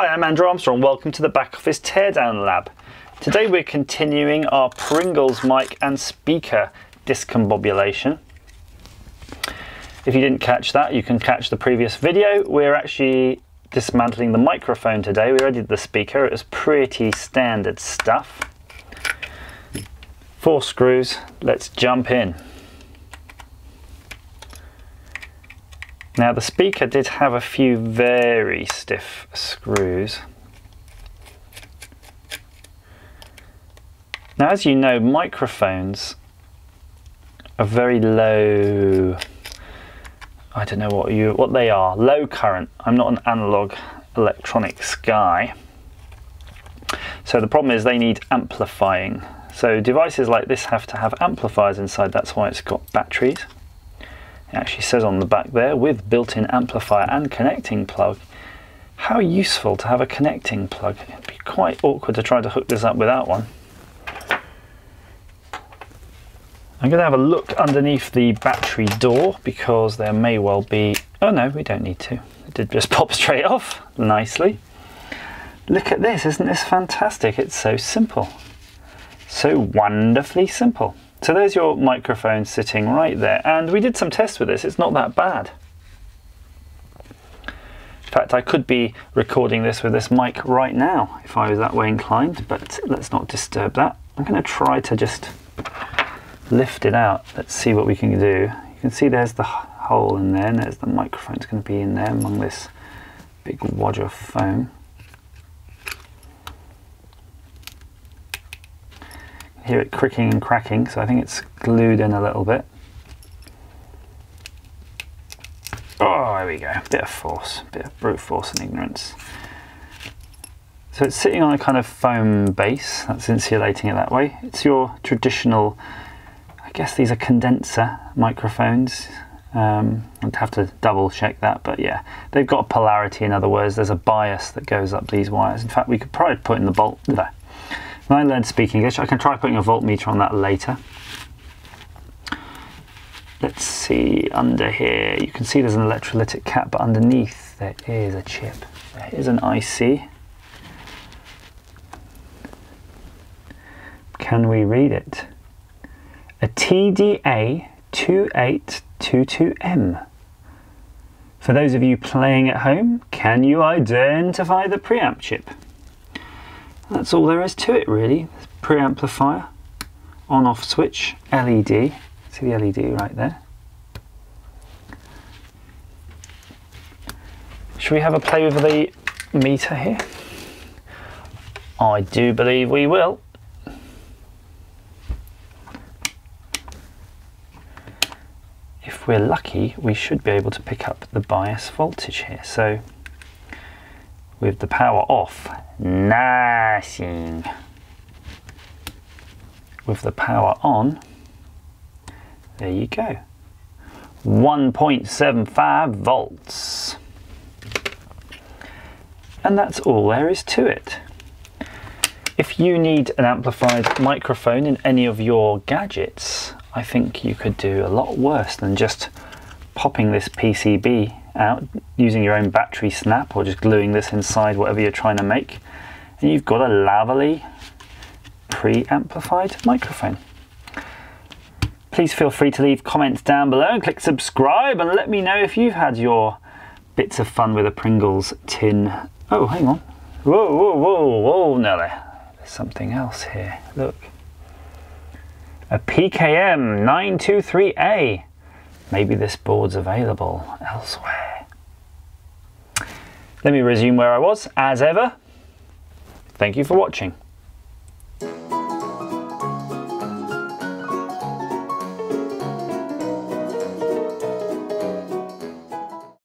Hi, I'm Andrew Armstrong. Welcome to the Back Office Teardown Lab. Today we're continuing our Pringles mic and speaker discombobulation. If you didn't catch that, you can catch the previous video. We're actually dismantling the microphone today. We already did the speaker. It was pretty standard stuff. Four screws. Let's jump in. Now the speaker did have a few very stiff screws. Now as you know microphones are very low. I don't know what you what they are. Low current. I'm not an analog electronics guy. So the problem is they need amplifying. So devices like this have to have amplifiers inside. That's why it's got batteries it actually says on the back there, with built-in amplifier and connecting plug. How useful to have a connecting plug. It'd be quite awkward to try to hook this up without one. I'm going to have a look underneath the battery door because there may well be... Oh no, we don't need to. It did just pop straight off nicely. Look at this, isn't this fantastic? It's so simple. So wonderfully simple. So there's your microphone sitting right there. And we did some tests with this. It's not that bad. In fact, I could be recording this with this mic right now if I was that way inclined, but let's not disturb that. I'm going to try to just lift it out. Let's see what we can do. You can see there's the hole in there, and there's the microphone. going to be in there among this big wad of foam. Hear it cricking and cracking, so I think it's glued in a little bit. Oh, there we go. Bit of force, bit of brute force and ignorance. So it's sitting on a kind of foam base that's insulating it that way. It's your traditional, I guess these are condenser microphones. Um, I'd have to double check that, but yeah, they've got a polarity. In other words, there's a bias that goes up these wires. In fact, we could probably put in the bolt there. When I learn to speak English, I can try putting a voltmeter on that later. Let's see under here. You can see there's an electrolytic cap, but underneath there is a chip. There is an IC. Can we read it? A TDA 2822M. For those of you playing at home, can you identify the preamp chip? That's all there is to it really. Preamplifier, on off switch, LED. See the LED right there. Should we have a play with the meter here? I do believe we will. If we're lucky, we should be able to pick up the bias voltage here. So with the power off, nothing. With the power on, there you go. 1.75 volts. And that's all there is to it. If you need an amplified microphone in any of your gadgets, I think you could do a lot worse than just popping this PCB out using your own battery snap or just gluing this inside whatever you're trying to make and you've got a lavally pre-amplified microphone. Please feel free to leave comments down below and click subscribe and let me know if you've had your bits of fun with a Pringles tin. Oh, hang on. Whoa, whoa, whoa, whoa, Nelly. There's something else here. Look. A PKM 923A. Maybe this board's available elsewhere. Let me resume where I was, as ever. Thank you for watching.